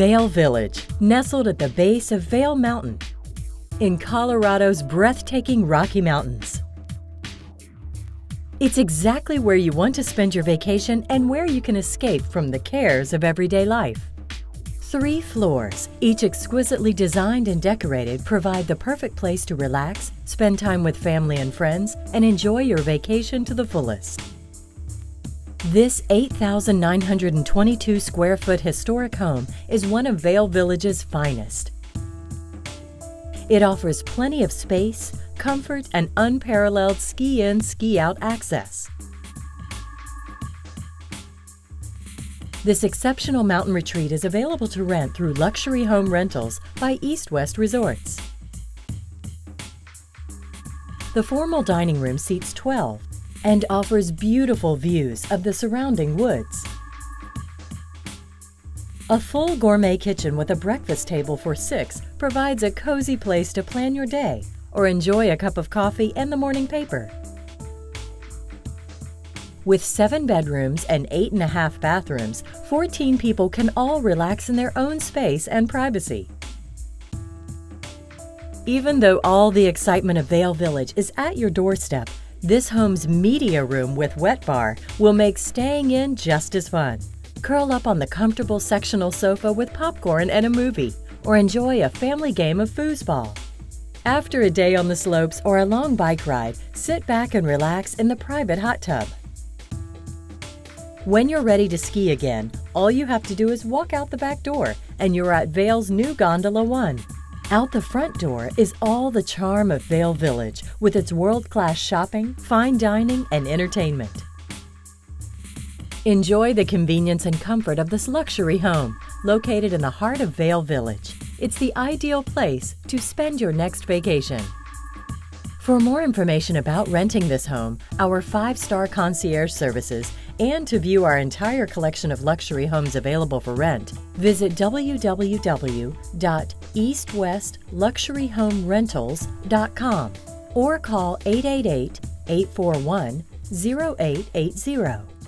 Vail Village, nestled at the base of Vail Mountain in Colorado's breathtaking Rocky Mountains. It's exactly where you want to spend your vacation and where you can escape from the cares of everyday life. Three floors, each exquisitely designed and decorated, provide the perfect place to relax, spend time with family and friends, and enjoy your vacation to the fullest. This 8,922 square foot historic home is one of Vail Village's finest. It offers plenty of space, comfort, and unparalleled ski in, ski out access. This exceptional mountain retreat is available to rent through luxury home rentals by East West Resorts. The formal dining room seats 12 and offers beautiful views of the surrounding woods. A full gourmet kitchen with a breakfast table for six provides a cozy place to plan your day or enjoy a cup of coffee and the morning paper. With seven bedrooms and eight and a half bathrooms, 14 people can all relax in their own space and privacy. Even though all the excitement of Vail Village is at your doorstep, this home's media room with wet bar will make staying in just as fun. Curl up on the comfortable sectional sofa with popcorn and a movie, or enjoy a family game of foosball. After a day on the slopes or a long bike ride, sit back and relax in the private hot tub. When you're ready to ski again, all you have to do is walk out the back door and you're at Vail's new Gondola 1. Out the front door is all the charm of Vail Village with its world-class shopping, fine dining, and entertainment. Enjoy the convenience and comfort of this luxury home located in the heart of Vail Village. It's the ideal place to spend your next vacation. For more information about renting this home, our five-star concierge services, and to view our entire collection of luxury homes available for rent, visit www.eastwestluxuryhomerentals.com or call 888 841 0880.